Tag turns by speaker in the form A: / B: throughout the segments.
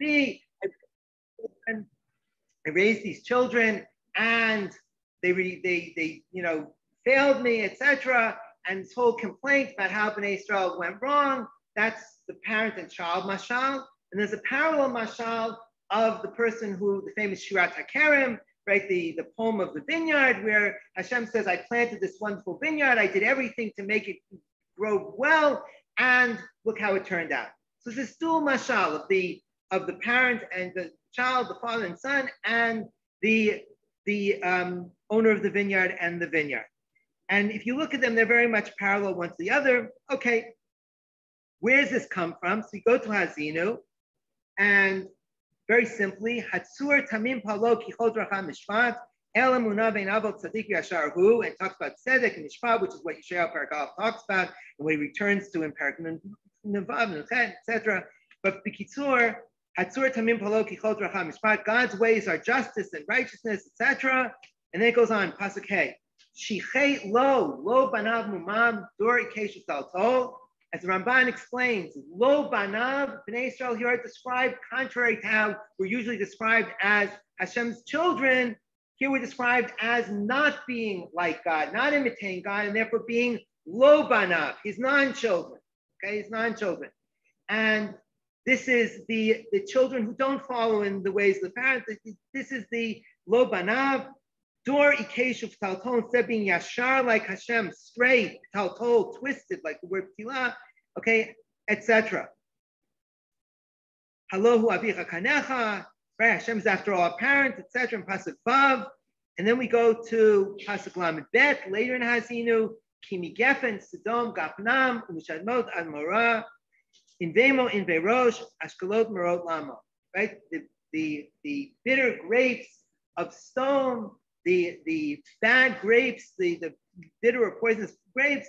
A: be. I, raised these children and they, re, they, they, you know, failed me, etc. And this whole complaint about how Bnei Israel went wrong, that's the parent and child mashal. And there's a parallel mashal of the person who, the famous Shirat HaKerem, right, the, the poem of the vineyard, where Hashem says, I planted this wonderful vineyard, I did everything to make it grow well, and look how it turned out. So this dual mashal of the of the parent and the child, the father and son, and the the um, owner of the vineyard and the vineyard. And if you look at them, they're very much parallel one to the other. Okay, where does this come from? So you go to Hazinu, and very simply, Hatsur Tamim Palo Kichot Racha Mishpat, Elam Unavein Avot Tzadik and talks about Tzedek and Mishpat, which is what Yeshayahu Parakal talks about, and what he returns to in Parak Nevav, etc. But Bikitzur, God's ways are justice and righteousness, etc. And then it goes on, Pasuk Hey. Shichet lo, lo banav mumam, dur ikeshet al as the Ramban explains, lo banav, Bnei Israel here are described contrary to how we're usually described as Hashem's children. Here we're described as not being like God, not imitating God, and therefore being lo banav, his non-children. Okay, his non-children. And this is the, the children who don't follow in the ways of the parents. This is the lo banav, Dor ikesh of taltol, instead being yashar like Hashem, straight, taltol, twisted like the word tila, okay, etc. Halohu avicha kanecha, right? Hashem is after all parents, etc. And pasuk vav, and then we go to pasuk lamed bet later in Hazinu, kimi gefen, Sodom, gapnam, umishadmot admora, in inverosh, ashkalot, Marot lamo, right? The, the, the bitter grapes of stone the, the bad grapes, the, the bitter or poisonous grapes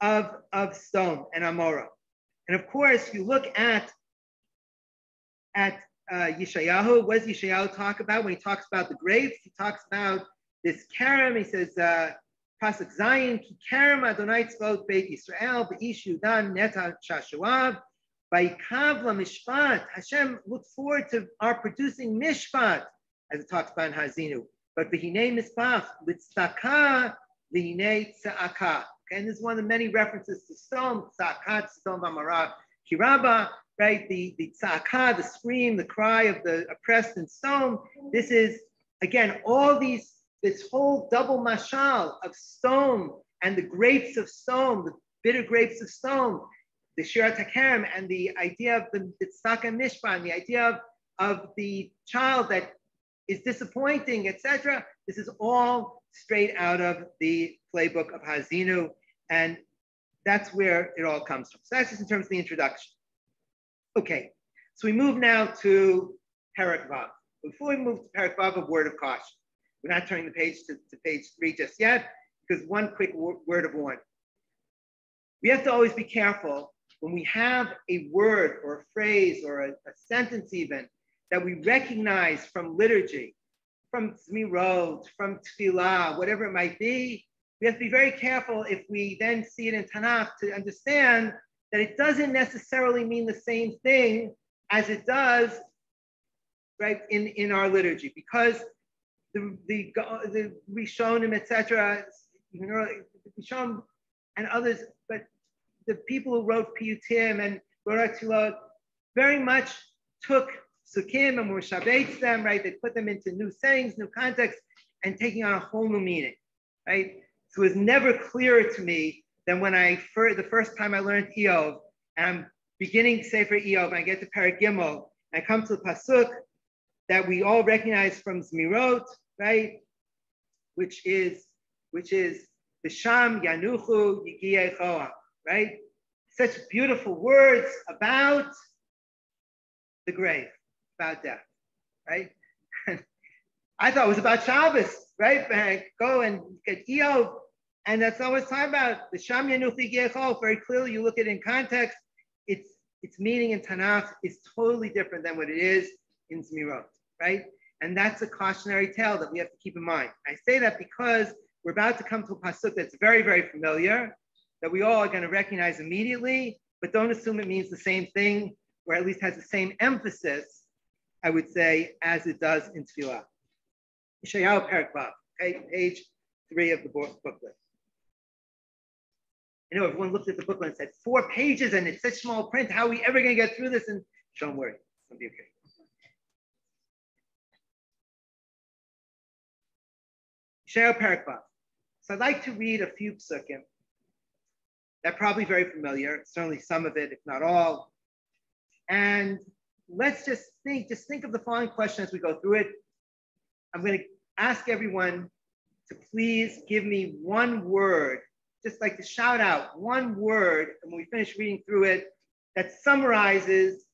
A: of, of stone and amora. And of course, you look at, at uh, Yeshayahu, what does Yeshayahu talk about when he talks about the grapes? He talks about this karam. He says, uh, Pasuk Zion, ki karam Adonai tzvot Beit Yisrael, be'ish Yudan neta shashuav, by kavla mishpat. Hashem looked forward to our producing mishpat, as it talks about in Hazinu. But v'hinei mispach litzaka v'hinei tzaka. And this is one of the many references to stone, tzaka, stone v'amarav kiraba, right? The the tzaka, the scream, the cry of the oppressed and stone. This is again all these this whole double mashal of stone and the grapes of stone, the bitter grapes of stone, the shirat hakerem, and the idea of the, tzaka mishpan, the idea of, of the child that is disappointing, etc. This is all straight out of the playbook of Hazinu, and that's where it all comes from. So that's just in terms of the introduction. Okay, so we move now to Perak. Before we move to Perak a word of caution. We're not turning the page to, to page three just yet, because one quick word of warning. We have to always be careful when we have a word or a phrase or a, a sentence even that we recognize from liturgy, from Zmirot, from Tefillah, whatever it might be, we have to be very careful if we then see it in Tanakh to understand that it doesn't necessarily mean the same thing as it does right in, in our liturgy because the the the Rishonim, etc., even early, Rishonim and others, the people who wrote Piyutim and wrote very much took Sukkim and Mushabetz them, right? They put them into new sayings, new contexts, and taking on a whole new meaning, right? So it was never clearer to me than when I, for the first time I learned Eov, and I'm beginning Sefer Eov, and I get to Paragimel, I come to the Pasuk that we all recognize from Zmirot, right? Which is, which is Bisham Yanuchu Yigiyeh right? Such beautiful words about the grave about death, right? I thought it was about Shabbos, right? And go and get Eov, and that's what it's talking about. The Sham Yanuchi very clearly, you look at it in context, its its meaning in Tanakh is totally different than what it is in Zmirot, right? And that's a cautionary tale that we have to keep in mind. I say that because we're about to come to a pasuk that's very, very familiar, that we all are going to recognize immediately, but don't assume it means the same thing, or at least has the same emphasis I would say, as it does in Tefillah. Yeshayahu Perak Vav, okay, page three of the booklet. I know everyone looked at the booklet and said, four pages and it's such small print. How are we ever going to get through this? And don't worry, it'll be okay. Yeshayahu Perak Vav. So I'd like to read a few psukim. They're probably very familiar, certainly some of it, if not all. And let's just think, just think of the following question as we go through it. I'm going to ask everyone to please give me one word, just like to shout out one word, and when we finish reading through it, that summarizes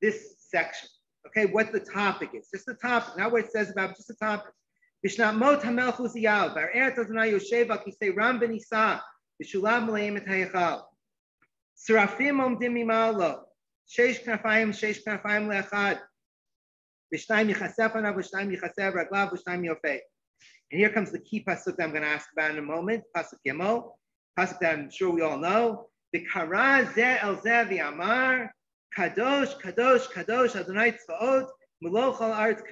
A: this section. Okay, what the topic is, just the topic, not what it says about, just the topic. Yishulav Maleim et Hayachal. Serafim Omdim Mimalo. Sheish Knafayim, Sheish Knafayim Le'achad. V'shtayim Yichasef Anav, And here comes the key pasuk that I'm going to ask about in a moment, pasuk Yemo, pasuk that I'm sure we all know. V'kara ze el kadosh, kadosh, kadosh, Adonai tzvaot, muloch al aretz.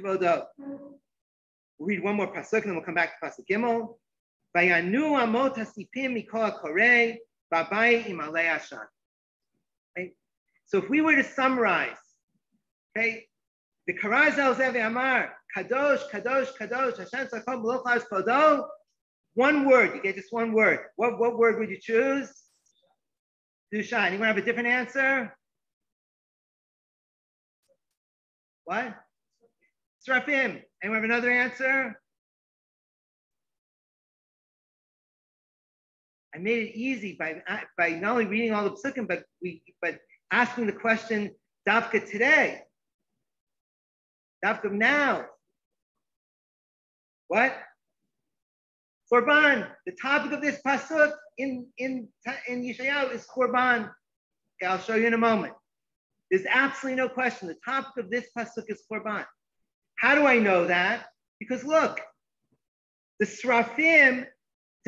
A: We'll read one more pasuk and then we'll come back to pasuk Gimel. Vayanu amot hasipim mikol korei, babai imalei ashan. So if we were to summarize, okay, the Karazel Zevi Amar, Kadosh, Kadosh, Kadosh, Hashem Sakom Melochas Kodo, one word, you get just one word. What, what word would you choose? Dusha. Anyone have a different answer? What? Srafim. Anyone have another answer? I made it easy by, by not only reading all the psukim, but we but asking the question Davka today. Davka now. What? Korban. The topic of this pasuk in in in Yeshayahu is Korban. Okay, I'll show you in a moment. There's absolutely no question. The topic of this pasuk is Korban. How do I know that? Because look, the Srafim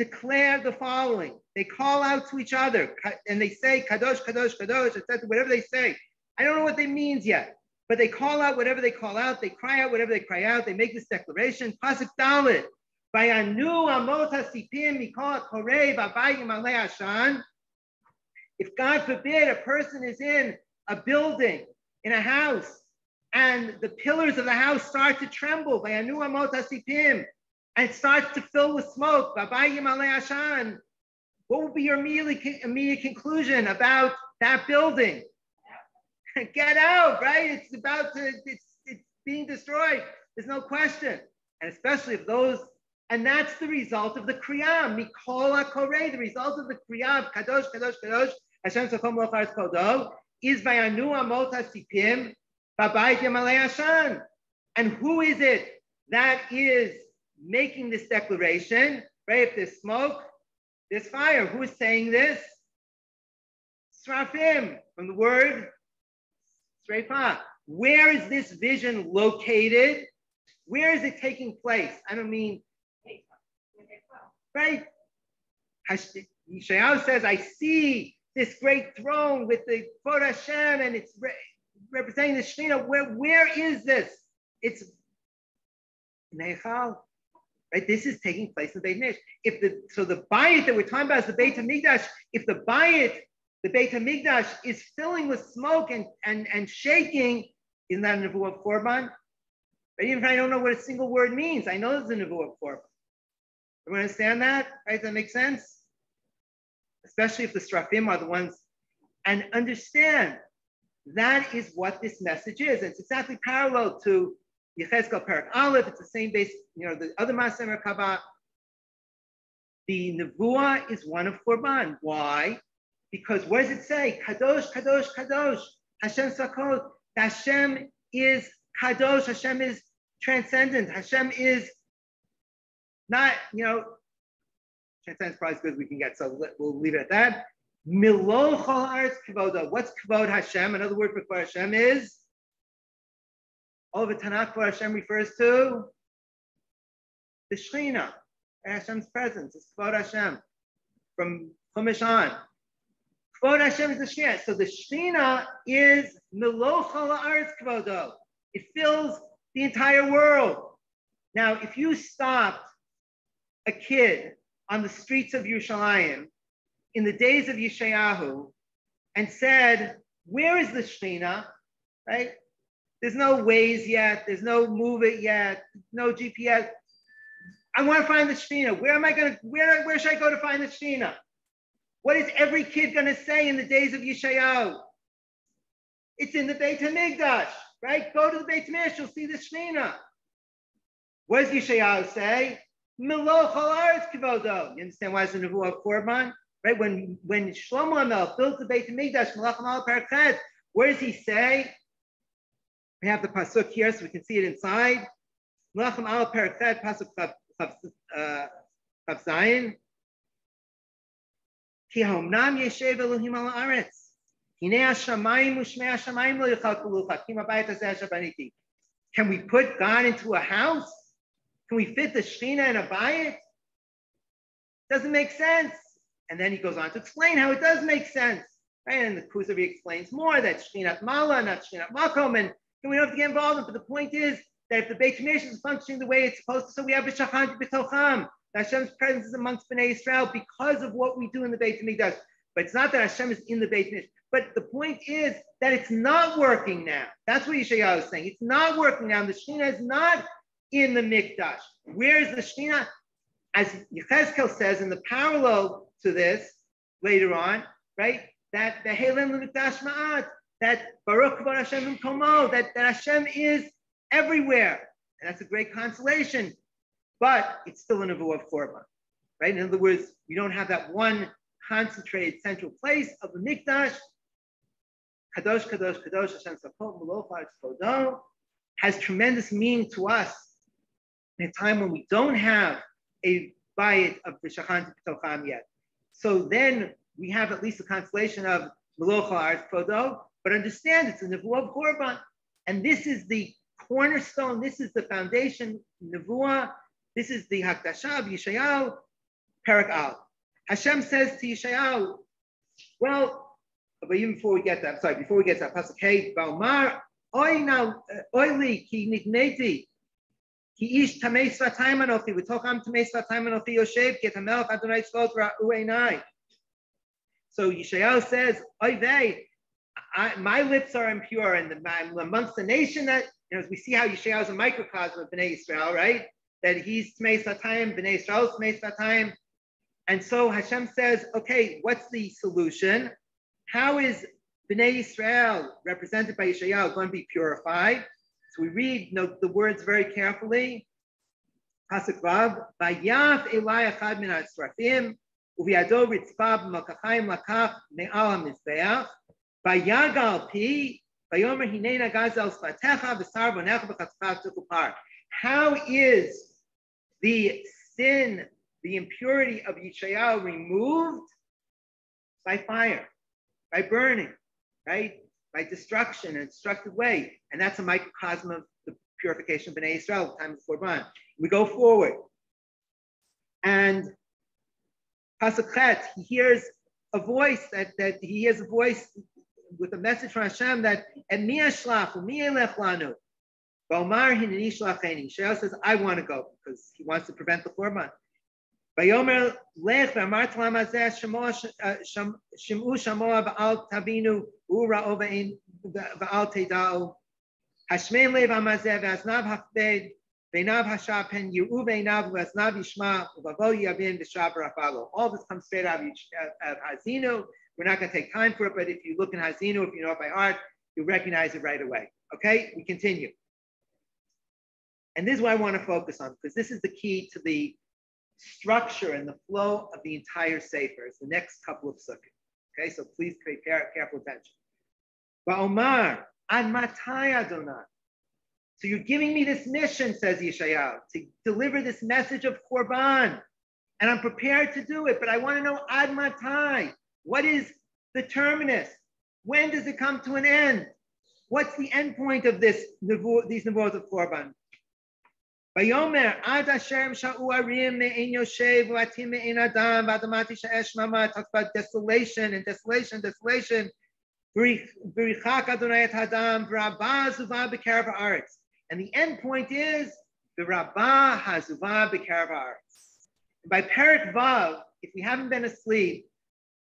A: declare the following. They call out to each other and they say, Kadosh, Kadosh, Kadosh, etc., whatever they say. I don't know what they means yet, but they call out whatever they call out. They cry out whatever they cry out. They make this declaration. Pasuk Dalit. If God forbid a person is in a building, in a house, and the pillars of the house start to tremble, and it starts to fill with smoke. What would be your immediate, immediate conclusion about that building? Get out, right? It's about to, it's, it's being destroyed. There's no question. And especially if those, and that's the result of the Kriyam, Mikola Kore, the result of the Kriyam, Kadosh, Kadosh, Kadosh, Hashem Sakom Lochar Kodo, is by Anu Amot HaSipim, Babayit Yamalei Hashan. And who is it that is making this declaration, right? If there's smoke, there's fire. Who is saying this? Srafim, from the word Srefa. Where is this vision located? Where is it taking place? I don't mean, right? Yeshayahu says, I see this great throne with the Kvod Hashem and it's re- representing the Shekhinah. Where, where is this? It's Nechal. Right? This is taking place in Beit Mikdash. If the so the bayit that we're talking about is the Beit Hamikdash, if the bayit, the Beit Hamikdash is filling with smoke and and and shaking, isn't that a nevuah of korban? Right? Even if I don't know what a single word means, I know it's a nevuah of korban. You understand that? Right? Does that make sense? Especially if the Srafim are the ones, and understand that is what this message is. It's exactly parallel to Yechezkel Perak Aleph, it's the same base, you know, the other Maaseh Merkabah. The Nevuah is one of Korban. Why? Because what does it say? Kadosh, Kadosh, Kadosh. Hashem Sakot. Hashem is Kadosh. Hashem is transcendent. Hashem is not, you know, transcendent is probably as good as we can get. So we'll leave it at that. Miloch al What's Kavod Hashem? Another word for Hashem is all the Tanakh for Hashem refers to the Shechina, Hashem's presence, it's Kvod Hashem from Chumash on. Kvod Hashem is the Shechina. So the Shechina is Meloch Ha'aretz Kvodo. It fills the entire world. Now, if you stopped a kid on the streets of Yerushalayim in the days of Yeshayahu and said, Where is the Shekhinah? Right? There's no ways yet. There's no move it yet. No GPS. I want to find the Shekhinah. Where am I going to, where, where should I go to find the Shekhinah? What is every kid going to say in the days of Yeshayahu? It's in the Beit HaMikdash, right? Go to the Beit HaMikdash, you'll see the Shekhinah. What does Yeshayahu say? Milo Meloch kivodo. You understand why it's a nevuah of Korban? Right? When when Shlomo Amel builds the Beit Hamikdash, Melach Amal Parakhet, where does he say? We have the pasuk here, so we can see it inside. Melach Amal Parakhet, pasuk Chav uh, Zayin. Ki haomnam yeshev Elohim al haaretz. Can we put God into a house? Can we fit the Shekhinah in a bayit? Doesn't make sense. And then he goes on to explain how it does make sense. Right? And the Kusavi explains more that Shekhinat Mala, not Shekhinat Makom, and, we don't have to get involved in. But the point is that if the Beit Shemesh is functioning the way it's supposed to, so we have a Shachan B'tocham. Hashem's presence is amongst Bnei Israel because of what we do in the Beit Hamikdash. But it's not that Hashem is in the Beit Hamikdash. But the point is that it's not working now. That's what Yeshayahu is saying. It's not working now. The Shekhinah is not in the Mikdash. Where is the Shekhinah? As Yechezkel says in the parallel to this later on, right? That the Halem Mikdash Ma'at, that Baruch Kvar Hashem Komo, that, that Hashem is everywhere. And that's a great consolation. But it's still a Nevuah of Korban, right? In other words, we don't have that one concentrated central place of the Mikdash. Kadosh, Kadosh, Kadosh, Hashem Sakot, Melocha, has tremendous meaning to us in a time when we don't have a bayit of the Shachan Pitocham yet. So then we have at least a consolation of Melocha Kodo, but understand it's a Nevuah of Korban. And this is the cornerstone, this is the foundation, Nevuah, this is the Hakdashah of Yeshayahu, Perak Al. Hashem says to Yishayahu, well, but even before we get that, sorry, before we get that, Pasuk Hey, Balmar, Oina, uh, Oili, Ki Nigneti, Ki Ish Tamei Svatayim Anofi, V'tocham Tamei Svatayim Anofi Yoshev, Ki Adonai svotra uenai. So Yishayahu says, Oivei, vey, my lips are impure, and the, I'm amongst the nation that, you know, as we see how Yeshayahu is a microcosm of Bnei Israel, right? That he's Tmei Satayim, Bnei Israel is Tmei Satayim. And so Hashem says, okay, what's the solution? How is Bnei Israel, represented by Yeshayahu, going to be purified? So we read know, the words very carefully. Pasuk Rav, Vayaf Elai Achad Min HaSrafim, Uviado Ritzpa B'Makachayim Lakach Me'al HaMizbeach, How is the sin, the impurity of Yishayahu removed? By fire, by burning, right? by destruction and destructive way. And that's a microcosm of the purification of Bnei Israel, time before Ban. We go forward. And Pasukhet, he hears a voice that, that he hears a voice with a message from Hashem that and mi ashlach mi elech lanu. Bomar hinani shlacheni. Shaul says, I want to go because he wants to prevent the korban. Vayomer lech v'amart lamazeh shimu uh, shamoa baal tavinu ura ovein baal tedao. hashmein lev amazeh v'aznav hafbed all this comes straight out of, Hazino. Uh, Hazinu. We're not going to take time for it, but if you look in Hazinu, if you know it by heart, you recognize it right away. Okay, we continue. And this is what I want to focus on because this is the key to the structure and the flow of the entire Sefer. It's the next couple of sukkim. Okay, so please pay careful attention. Omar, ad matai Adonai, So you're giving me this mission, says Yeshayahu, to deliver this message of Korban. And I'm prepared to do it, but I want to know ad matai. What is the terminus? When does it come to an end? What's the end point of this these nevuahs of Korban? ויאמר עד אשר שאו ערים מעין יושב ועתים מעין אדם ואדמת תישאר שממה talks about desolation and desolation desolation V'richak Adonai et Hadam, v'rabba zuva b'kerav haaretz. and the end point is, v'rabba hazuva b'kerav haaretz. By Perik Vav, if we haven't been asleep,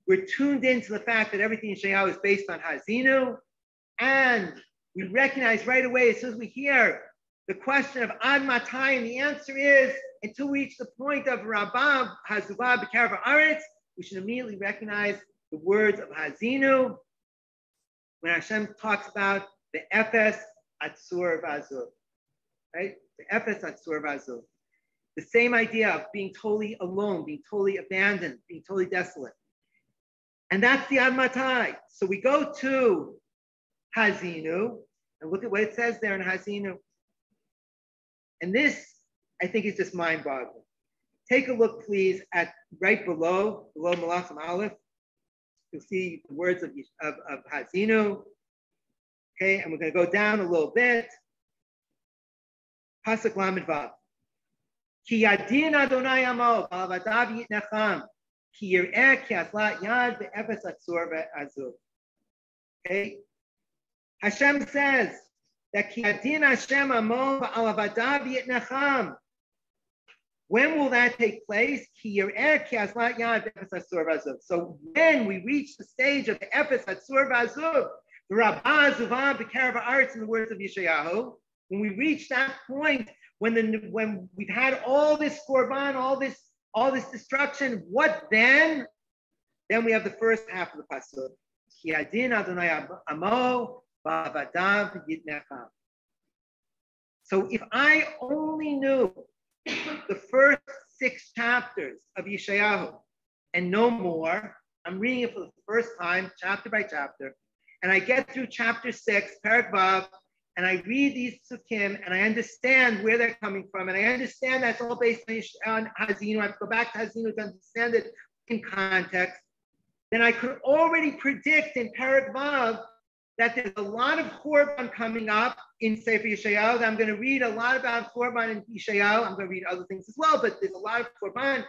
A: we're tuned into the fact that everything in Shayahu is based on Hazinu, and we recognize right away as soon as we hear the question of Ad Matai, and the answer is until we reach the point of Rabab Hazuvah B'Karav Aretz, we should immediately recognize the words of Hazinu when Hashem talks about the Ephes Atzur Vazur, right? The Ephes Atzur Vazur. The same idea of being totally alone, being totally abandoned, being totally desolate. And that's the Ad Matai. So we go to Hazinu and look at what it says there in Hazinu. And this, I think, is just mind boggling. Take a look, please, at right below, below Malachim Aleph. You'll see the words of, of, of Hazinu. Okay, and we're going to go down a little bit. Pasuk Lamed Vav. Ki yadin Adonai amo, ba'avadav yitnecham, ki yir'eh ki aslat yad be'efes atzur ve'azur. Okay, Hashem says, that Kiadin Hashem Amon Alavadav Yitnacham. When will that take place? So when we reach the stage of the Ephes Hatzur Vazuv, in the words of Yeshayahu, when we reach that point, when the when we've had all this korban, all this all this destruction, what then? Then we have the first half of the pasuk. So if I only knew the first six chapters of Yeshayahu and no more, I'm reading it for the first time, chapter by chapter, and I get through chapter six, Parak and I read these sukkim and I understand where they're coming from, and I understand that's all based on Hazinu. I have to go back to Hazinu to understand it in context. Then I could already predict in Parak that there's a lot of Korban coming up in Sefer Yeshayahu. I'm going to read a lot about Korban in Yeshayahu. I'm going to read other things as well, but there's a lot of Korban.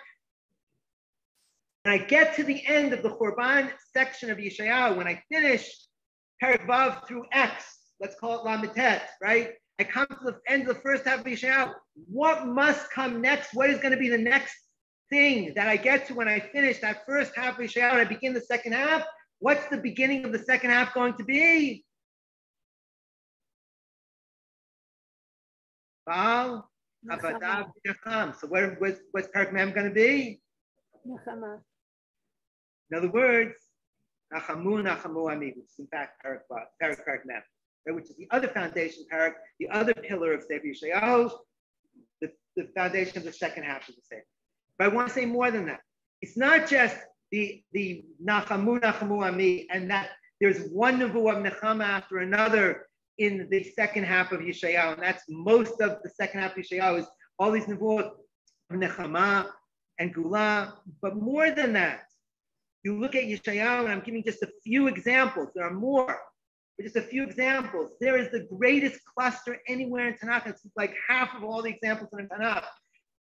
A: And I get to the end of the Korban section of Yeshayahu, when I finish Perak through X, let's call it Lamitet, right? I come to the end of the first half of Yeshayahu. What must come next? What is going to be the next thing that I get to when I finish that first half of Yeshayahu and I begin the second half? What's the beginning of the second half going to be? Baal, Abadav, Necham. So what, what's, what's Parak Mem going to be? Nechama. In other words, Nachamu, Nachamu Ami, which is in fact Parak, Parak, Mem, which is the other foundation Parak, the other pillar of Sefer Yeshayahu, the, the foundation of the second half of the Sefer. But I want to say more than that. It's not just the the Nachamu Nachamu Ami, and that there's one Navu of Nechama after another in the second half of Yeshayahu, and that's most of the second half of Yeshayahu is all these Navuot of Nechama and Gula. But more than that, you look at Yeshayahu, and I'm giving just a few examples. There are more, but just a few examples. There is the greatest cluster anywhere in Tanakh. It's like half of all the examples in Tanakh.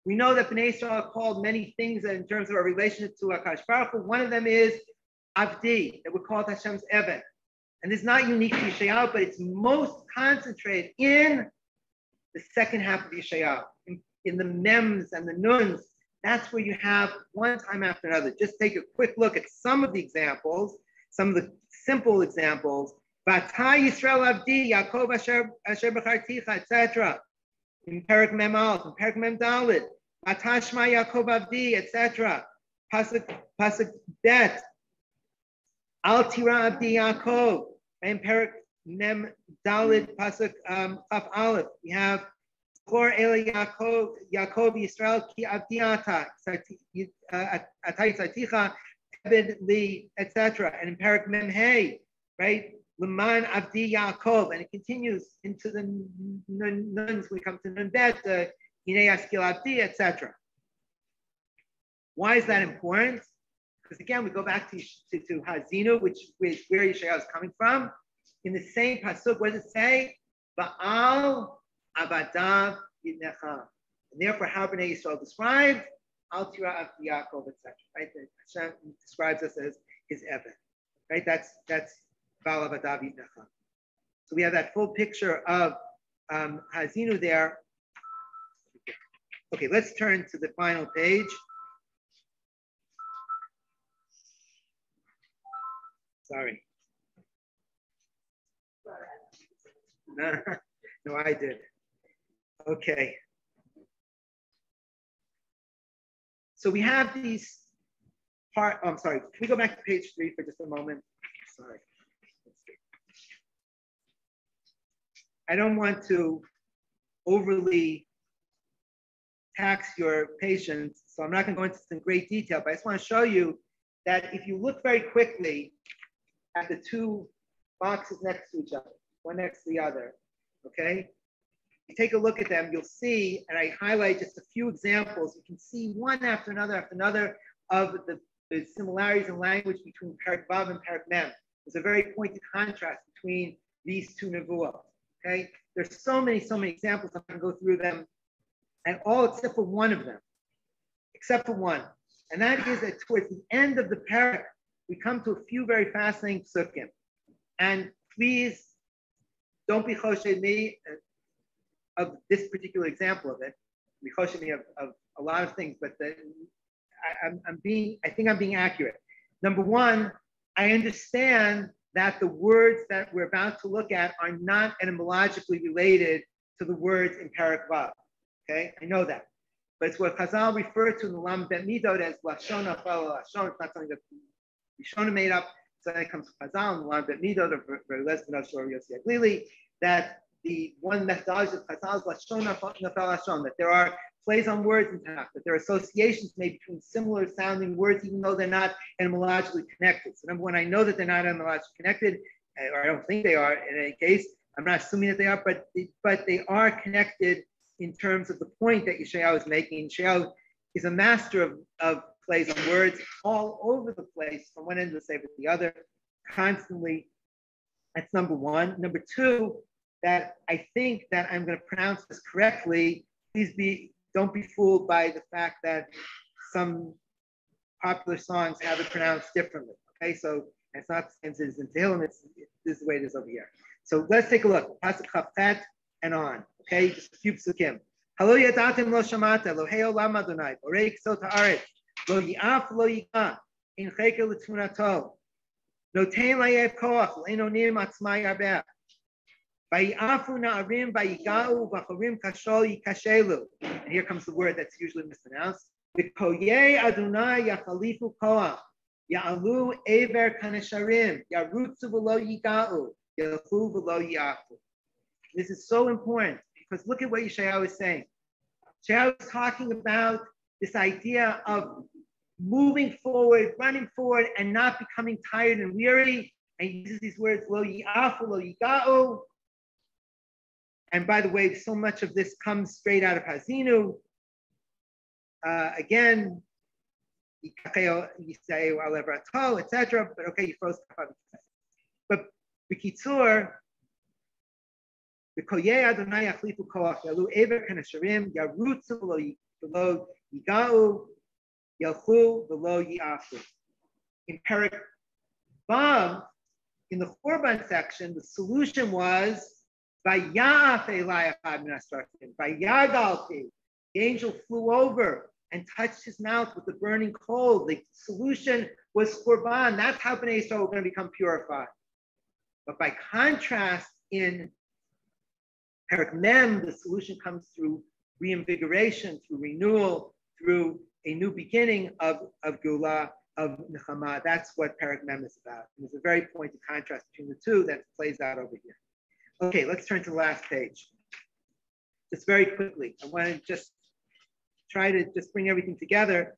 A: We know that Bnei Israel called many things in terms of our relationship to Akash Baruch Hu. One of them is Avdi, that we're called Hashem's Evan. And this is not unique to Yeshayahu, but it's most concentrated in the second half of Yeshayahu, in, in the Mems and the Nuns. That's where you have one time after another. Just take a quick look at some of the examples, some of the simple examples. Yisrael Avdi, Yaakov Asher, Asher etc. In Perak Mem Al, in Perak Mem Dalit, Atashma Yaakov Avdi, etc. Pasuk Pasuk Bet. Al Tira Abdi Yaakov. in Perak Mem Dalit Pasuk um, Chaf Aleph. We have Kor El Yaakov Yaakov Yisrael Ki Ata uh, Atai Saticha Ebed Li, etc. And in Perak Mem Hey, right? Leman Avdi Yaakov, and it continues into the nuns. We come to Nunbet, uh, Hine Askil Avdi, etc. Why is that important? Because again, we go back to, to, to Hazinu, which is where Yeshaya is coming from. In the same pasuk, what does it say? Baal Abadav Yidnecham. And therefore, how Bnei Yisrael described Al Tira Avdi Yaakov, etc. Right? Hashem describes us as his Evan. Right? That's that's David Necha. So we have that full picture of um, Hazinu there. Okay, let's turn to the final page. Sorry. No, I did. Okay. So we have these part, oh, I'm sorry, can we go back to page three for just a moment? Sorry. I don't want to overly tax your patience, so I'm not going to go into some great detail, but I just want to show you that if you look very quickly at the two boxes next to each other, one next to the other, okay? Take a look at them, you'll see, and I highlight just a few examples. You can see one after another after another of the, the similarities in language between Parak Vav and Parak Mem. There's a very pointed contrast between these two nevuah. Okay, there's so many, so many examples. I'm going to go through them, and all except for one of them, except for one, and that is that towards the end of the parak, we come to a few very fascinating psukim. And please don't be choshed me of this particular example of it. Be of, of a lot of things, but the, I, I'm, I'm being, I think I'm being accurate. Number one, I understand that the words that we're about to look at are not etymologically related to the words in Parak. Okay, I know that. But it's what Chazal referred to in the Lam Bet Midot as Lashon Afal Lashon. It's not something that Rishona made up. So then it comes from Chazal in the Lam Bet Midot of Lesbin of Shor Yossi HaGlili, that the one methodology of Chazal is that there are plays on words in Tanakh, that there are associations made between similar sounding words, even though they're not etymologically connected. So number one, I know that they're not etymologically connected, uh, or I don't think they are in any case. I'm not assuming that they are, but but they are connected in terms of the point that Yeshayahu is making. Yeshayahu is a master of, of plays on words all over the place, from one end of the Sefer to the other, constantly. That's number one. Number two, that I think that I'm going to pronounce this correctly. Please be don't be fooled by the fact that some popular songs have it pronounced differently. Okay, so it's not same as in Tehillim, it's this is the way it is over here. So let's take a look. Pasuk Chafet and on. Okay, just a few psukim. Halo yadatim lo shamata lo heo lam Adonai borei ksot haaretz lo yi'af lo yi'ah in cheker l'tmunato notein layev koach le'eno nim atzmai yarbeh And here comes the word that's usually mispronounced. Ya'alu. This is so important because look at what Yeshayahu is saying. Yeshayahu is talking about this idea of moving forward, running forward, and not becoming tired and weary. And he uses these words, lo yi'afu, lo yiga'u, and by the way, so much of this comes straight out of Hazinu. Uh, again, etc. But okay, you froze. But Bikitzur, B'koyei Adonai yachlifu koach yalu ever kanasharim yarutzu v'lo yiga'u yalchu v'lo yi'afu. In Parak Bam, in the Korban section, the solution was the angel flew over and touched his mouth with the burning coal. The solution was korban. That's how Bnei Israel were going to become purified. But by contrast, in Perak Mem, the solution comes through reinvigoration, through renewal, through a new beginning of, of Gula, of Nechama. That's what Perak Mem is about. And there's a very pointed contrast between the two that plays out over here. Okay, let's turn to the last page. Just very quickly, I want to just try to just bring everything together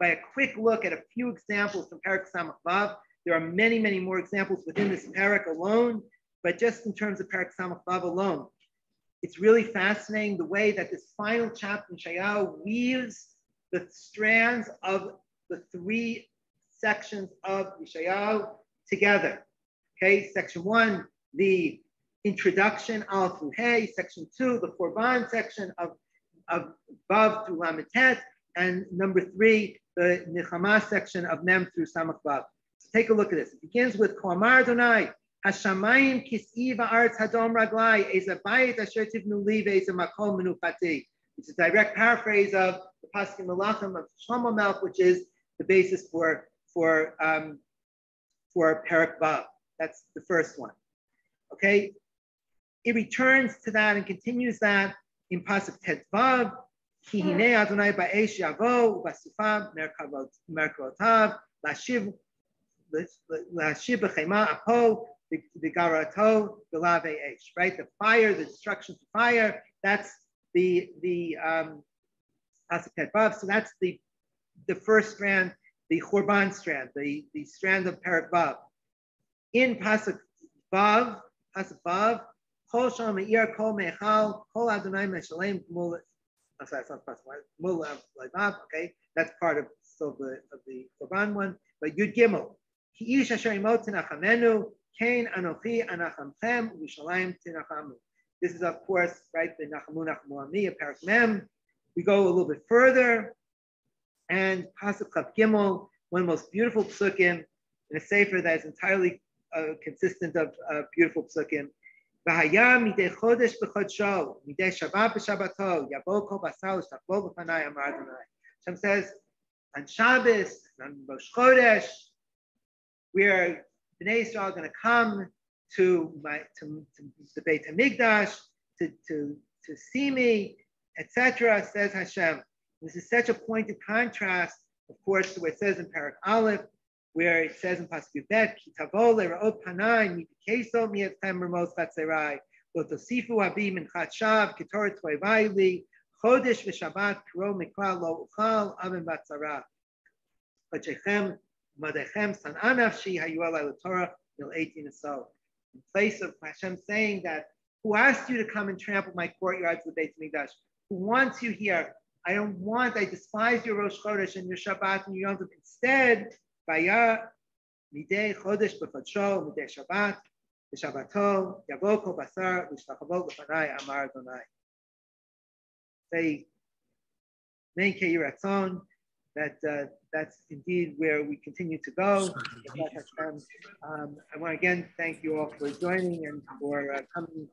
A: by a quick look at a few examples from Parak Samach Vav. There are many, many more examples within this Parak alone, but just in terms of Parak Samach Vav alone, it's really fascinating the way that this final chapter in Shayahu weaves the strands of the three sections of Yeshayahu together. Okay, section one, the introduction al through hey, section two, the Korban section of, of Vav through Lamitet, and number three, the Nechama section of Mem through Samach Vav. So take a look at this. It begins with Koamar Donai, Hashamayim kis'i va'aretz hadom raglai, a bayit asher tivnu ve'ez a makom menufati. It's a direct paraphrase of the Pasuk Malachim of Shlomo Melch, which is the basis for for um, for Perak. That's the first one. Okay, it returns to that and continues that in Pasuk Tet Vav. Ki hine Adonai ba'esh yavo b'sufav merkavotav lashiv lashiv b'chema apo v'garato v'lave esh. Right, the fire, the destruction to fire. That's the the um, Pasuk Tet Vav. So that's the the first strand, the Churban strand, the the strand of Perak Vav. In Pasuk Vav, Pasuk Vav, Kol Sham Meir Kol Mechal Kol Adonai Meshalem Mul. I'm sorry, it's not possible. Mul Okay, that's part of so the of the Churban one. But Yud Gimel, Ki Ish Asher Imot Tinachamenu Kain Anochi Anachamchem Yerushalayim Tinachamu. This is of course right the Nachamu Nachamu Ami, Parak Mem. We go a little bit further, and Pasuk Chav Gimel, one of the most beautiful psukim in a sefer that is entirely uh, consistent of uh, beautiful psukim. והיה מדי חודש בחודשו, מדי שבת בשבתו, יבוא כל בשר ושתחבוא בפניי, אמר אדוני. Hashem says, on Shabbos, on Rosh Chodesh, we are, Bnei Israel are going to come to my to, to the Beit Hamikdash to, to, to see me, etc., says Hashem. This is such a pointed contrast, of course, to what it says in Parak Aleph, where it says in Pasuk Bet, Kitavo le'ra'ot panai mitikeso mi'etchem ramos chatzerai, lo tosifu abim min chatshav kitoret toivai chodesh v'shabbat kro mikra lo uchal avim batzara. V'chechem madechem san anafshi hayu alai l'torah mil 18 so. In place of Hashem saying that, who asked you to come and trample my courtyards of the Beit Mikdash? Who wants you here? I don't want, I despise your Rosh Chodesh and your Shabbat and your Yom Tov. Instead, והיה מדי חודש בחודשו ומדי שבת בשבתו יבוא כל בשר וישתחוו בפניי אמר אדוני. Say, main ratan, that uh, that's indeed where we continue to go. Um, I want to again thank you all for joining and for uh, coming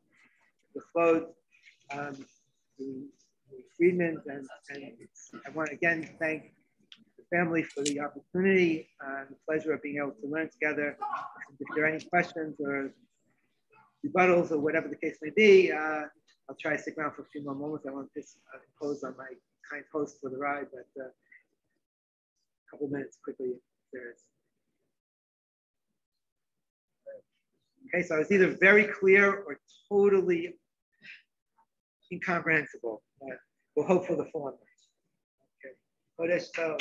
A: to close um, the, the Friedman and, and I want to again thank family for the opportunity and the pleasure of being able to learn together. If there are any questions or rebuttals or whatever the case may be, uh, I'll try to stick around for a few more moments. I want to uh, impose on my kind host for the ride, but uh, a couple minutes quickly there is. Okay, so I was either very clear or totally incomprehensible. But we'll hope for the former. Por esto.